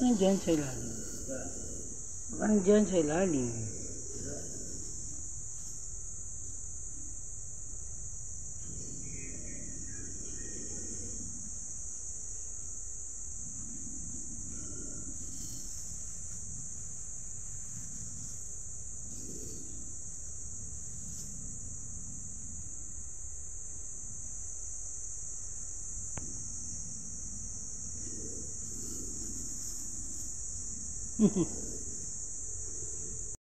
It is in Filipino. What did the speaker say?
nandyan sa ilalim. Baka nandyan sa ilalim. Mm-hmm.